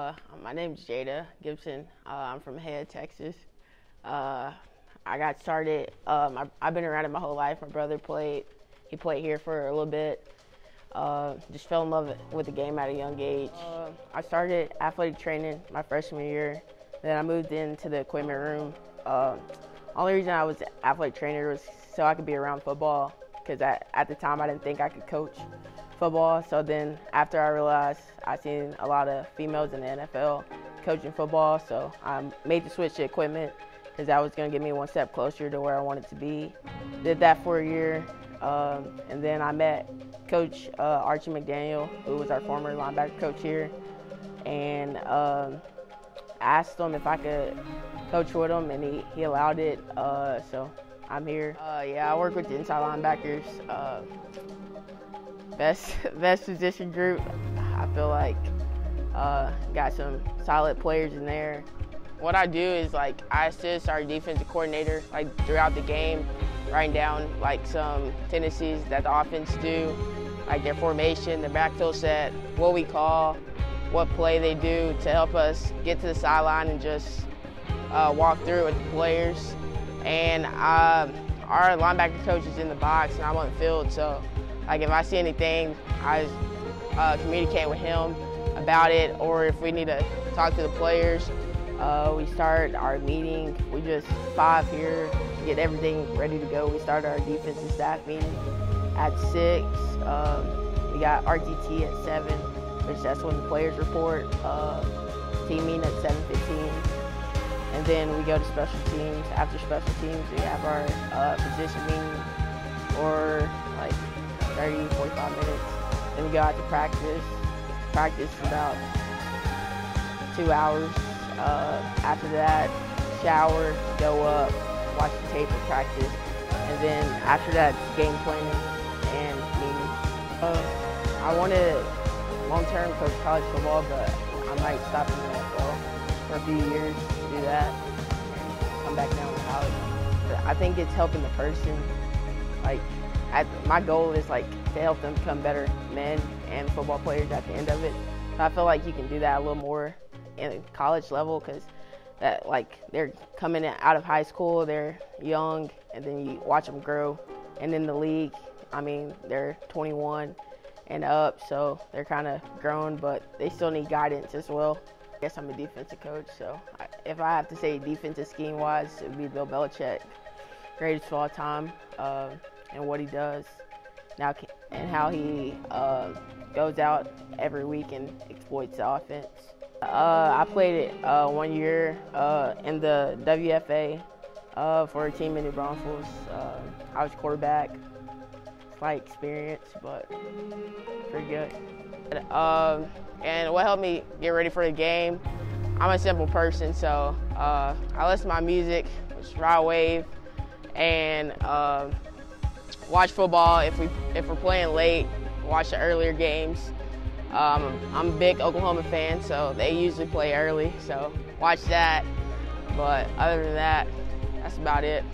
Uh, my is Jada Gibson. Uh, I'm from Head, Texas. Uh, I got started. Um, I, have been around it my whole life. My brother played. He played here for a little bit. Uh, just fell in love with the game at a young age. Uh, I started athletic training my freshman year. Then I moved into the equipment room. Uh, only reason I was athletic trainer was so I could be around football because at the time I didn't think I could coach football. So then after I realized I seen a lot of females in the NFL coaching football, so I made the switch to equipment because that was going to get me one step closer to where I wanted to be. Did that for a year, um, and then I met Coach uh, Archie McDaniel, who was our former linebacker coach here, and um, asked him if I could coach with him, and he, he allowed it. Uh, so I'm here. Uh, yeah, I work with the inside linebackers. Uh, best best position group. I feel like uh, got some solid players in there. What I do is like I assist our defensive coordinator like throughout the game, writing down like some tendencies that the offense do, like their formation, their backfield set, what we call, what play they do to help us get to the sideline and just uh, walk through with the players. And um, our linebacker coach is in the box and I'm on the field, so like if I see anything, I uh, communicate with him about it, or if we need to talk to the players, uh, we start our meeting. We just five here get everything ready to go. We start our defensive staff meeting at six. Um, we got RTT at seven, which that's when the players report. Uh, team meeting at 7:15, and then we go to special teams. After special teams, we have our uh, position meeting, or like 30, 45 minutes. Then we go out to practice. Practice about two hours. Uh, after that, shower, go up, watch the tape of practice. And then after that, game planning and meeting. Uh, I wanted long-term coach college football, but I might stop in the NFL for a few years to do that and come back down to college. I think it's helping the person. Like, at, my goal is like to help them become better men and football players at the end of it. So I feel like you can do that a little more in college level because that like they're coming out of high school, they're young, and then you watch them grow. And in the league, I mean, they're 21 and up, so they're kind of grown, but they still need guidance as well. I guess I'm a defensive coach, so if I have to say defensive scheme wise, it would be Bill Belichick, greatest of all time. Uh, and what he does now and how he uh, goes out every week and exploits the offense. Uh, I played it uh, one year uh, in the WFA uh, for a team in New Braunfels. Uh, I was quarterback. Slight experience, but pretty good. Um, and what helped me get ready for the game, I'm a simple person, so I listen to my music, which is Rod Wave, and watch football if we if we're playing late. Watch the earlier games. Um, I'm a big Oklahoma fan, so they usually play early, so watch that. But other than that, that's about it.